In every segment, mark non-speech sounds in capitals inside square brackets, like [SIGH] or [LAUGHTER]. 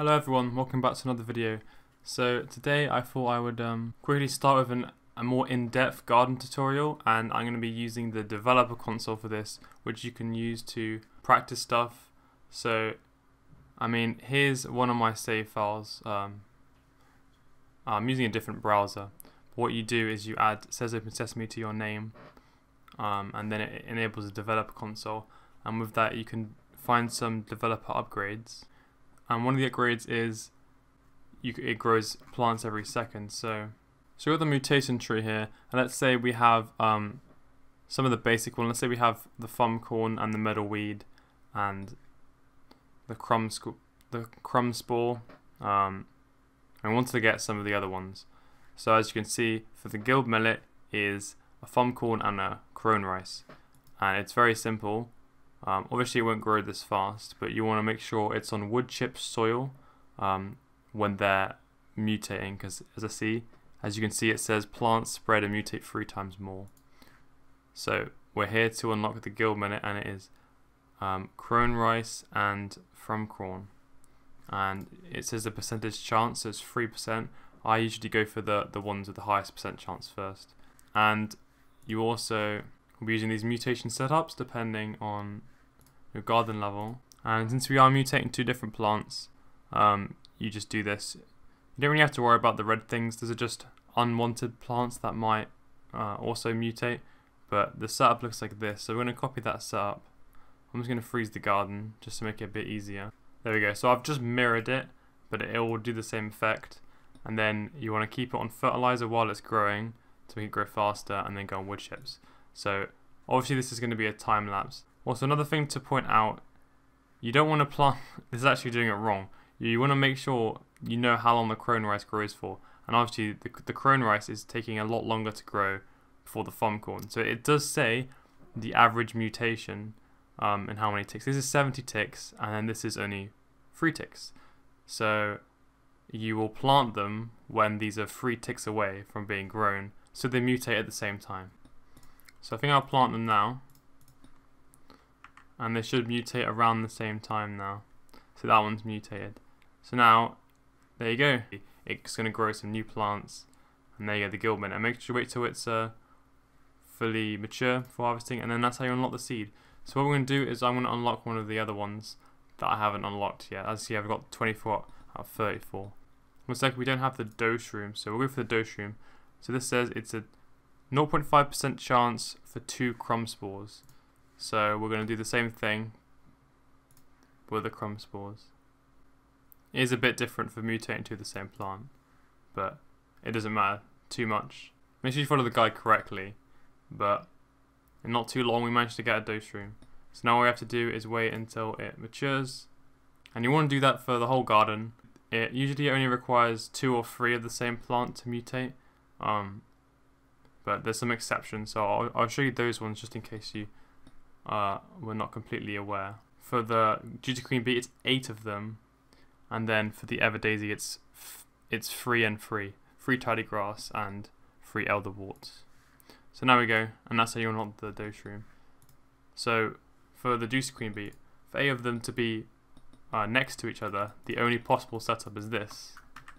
Hello everyone, welcome back to another video. So today I thought I would um, quickly start with an, a more in-depth garden tutorial and I'm going to be using the developer console for this which you can use to practice stuff. So I mean here's one of my save files. Um, I'm using a different browser. What you do is you add says open sesame to your name um, and then it enables a developer console and with that you can find some developer upgrades and one of the upgrades is you, it grows plants every second. So, so we got the mutation tree here, and let's say we have um, some of the basic ones. Let's say we have the thumb corn and the meddleweed, and the crumb the crumb spore. Um, I wanted to get some of the other ones. So as you can see, for the gildmillet is a thumb corn and a crone rice, and it's very simple. Um, obviously it won't grow this fast, but you want to make sure it's on wood chip soil um, when they're mutating, because as I see, as you can see it says plants spread and mutate three times more. So we're here to unlock the gildmillet and it is um, crone rice and thumb corn. And it says the percentage chance, is 3%. I usually go for the, the ones with the highest percent chance first. And you also will be using these mutation setups depending on your garden level. And since we are mutating two different plants, um, you just do this. You don't really have to worry about the red things. Those are just unwanted plants that might uh, also mutate. But the setup looks like this. So we're going to copy that setup. I'm just going to freeze the garden just to make it a bit easier. There we go. So I've just mirrored it, but it will do the same effect. And then you want to keep it on fertilizer while it's growing to make it grow faster and then go on wood chips. So obviously this is going to be a time lapse. Also, another thing to point out, you don't want to plant, [LAUGHS] this is actually doing it wrong. You want to make sure you know how long the crone rice grows for. And obviously the, the crone rice is taking a lot longer to grow for the thumb corn. So it does say the average mutation um, and how many ticks. This is 70 ticks and then this is only 3 ticks. So you will plant them when these are 3 ticks away from being grown so they mutate at the same time. So I think I'll plant them now and they should mutate around the same time now. So that one's mutated. So now, there you go. It's going to grow some new plants, and there you go, the gildmillet. And make sure you wait till it's uh, fully mature for harvesting, and then that's how you unlock the seed. So what we're going to do is I'm going to unlock one of the other ones that I haven't unlocked yet. As you see, I've got 24 out of 34. One second, we don't have the doughshroom, so we'll go for the doughshroom. So this says it's a 0.5% chance for two crumb spores. So we're going to do the same thing with the crumb spores. It is a bit different for mutating to the same plant, but it doesn't matter too much. Make sure you follow the guide correctly, but in not too long we managed to get a doughshroom. So now all we have to do is wait until it matures, and you want to do that for the whole garden. It usually only requires two or three of the same plant to mutate, um, but there's some exceptions, so I'll, I'll show you those ones just in case you uh, we're not completely aware. For the Juicy Queen Bee, it's eight of them, and then for the Everdaisy, it's it's free and free, free tidy grass and free elderwort. So now we go, and that's how you unlock the doughshroom. So for the Juicy Queen Bee, for eight of them to be uh, next to each other, the only possible setup is this,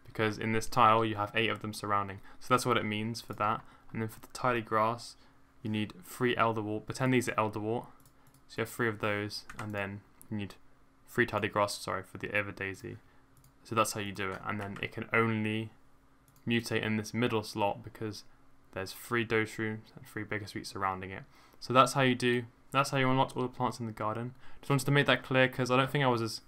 because in this tile you have eight of them surrounding. So that's what it means for that. And then for the tidy grass, you need three elderwort. Pretend these are elderwort. So you have three of those, and then you need three tidy grass, sorry, for the ever daisy. So that's how you do it, and then it can only mutate in this middle slot because there's three doughshrooms and three bittersweet surrounding it. So that's how you do, that's how you unlock all the plants in the garden. Just wanted to make that clear because I don't think I was as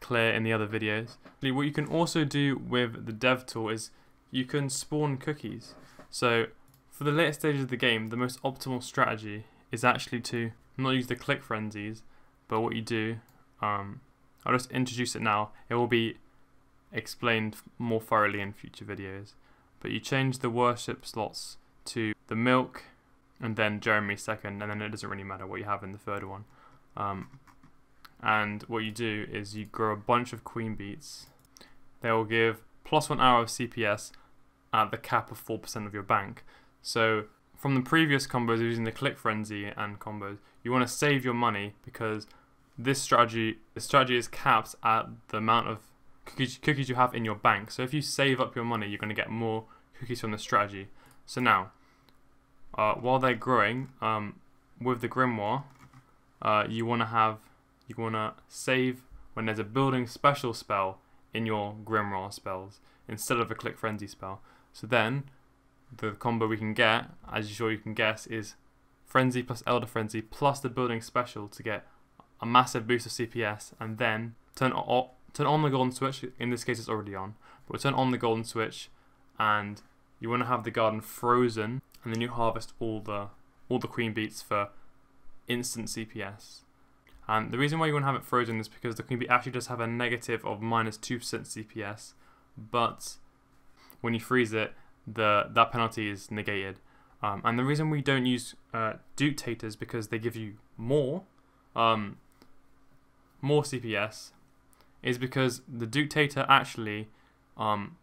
clear in the other videos. What you can also do with the dev tool is you can spawn cookies. So for the later stages of the game, the most optimal strategy is actually to not use the click frenzies, but what you do, um, I'll just introduce it now. It will be explained more thoroughly in future videos. But you change the worship slots to the milk and then Jeremy second, and then it doesn't really matter what you have in the third one. Um, and what you do is you grow a bunch of queen beets. They will give plus one hour of CPS at the cap of 4% of your bank. So from the previous combos using the click frenzy and combos, you want to save your money because this strategy the strategy is capped at the amount of cookies, cookies you have in your bank. So if you save up your money, you're going to get more cookies from the strategy. So now, uh, while they're growing, um, with the Grimoire, uh, you want to have, you want to save when there's a building special spell in your Grimoire spells instead of a Click Frenzy spell. So then, the combo we can get, as you sure you can guess, is Frenzy plus Elder Frenzy plus the building special to get a massive boost of CPS, and then turn on, turn on the golden switch. In this case, it's already on, but we'll turn on the golden switch, and you want to have the garden frozen, and then you harvest all the all the queen beets for instant CPS. And the reason why you want to have it frozen is because the queen beet actually does have a negative of minus minus two percent CPS, but when you freeze it, the that penalty is negated. Um, and the reason we don't use uh, because they give you more, um, more CPS, is because the Duketater actually, um,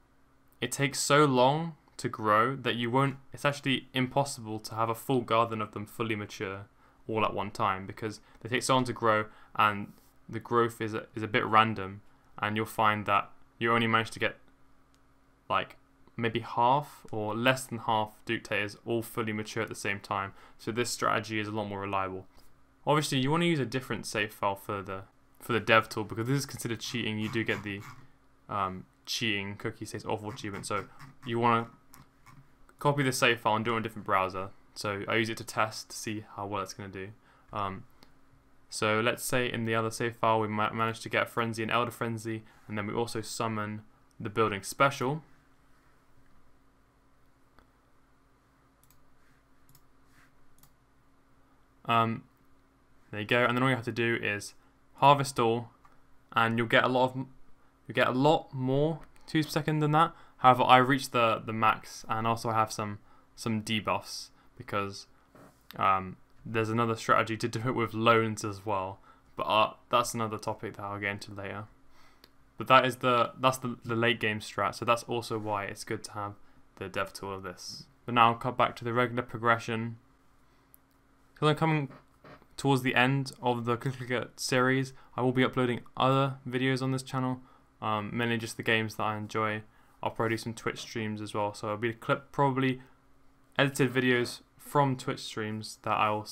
it takes so long to grow that you won't. It's actually impossible to have a full garden of them fully mature all at one time because they take so long to grow and the growth is a, is a bit random and you'll find that you only manage to get like maybe half or less than half Duketaters all fully mature at the same time. So this strategy is a lot more reliable. Obviously, you want to use a different save file for the for the dev tool because this is considered cheating. You do get the um, cheating cookie says awful achievement. So you want to copy the save file and do it on a different browser. So I use it to test to see how well it's going to do. Um, so let's say in the other save file we might manage to get Frenzy and Elder Frenzy, and then we also summon the building special. Um, there you go, and then all you have to do is harvest all, and you'll get a lot of you get a lot more twos per second than that. However, I reached the the max, and also I have some some debuffs because um, there's another strategy to do it with loans as well. But uh, that's another topic that I'll get into later. But that is the that's the, the late game strat, so that's also why it's good to have the dev tool of this. But now I'll cut back to the regular progression because I'm coming towards the end of the Clicker series, I will be uploading other videos on this channel, um, mainly just the games that I enjoy. I'll probably do some Twitch streams as well, so it'll be a clip probably edited videos from Twitch streams that I'll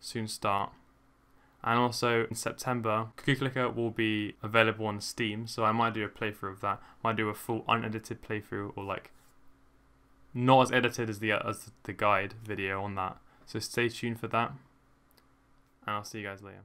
soon start. And also in September, Cookie Clicker will be available on Steam, so I might do a playthrough of that. Might do a full unedited playthrough or like not as edited as the as the guide video on that. So stay tuned for that, and I'll see you guys later.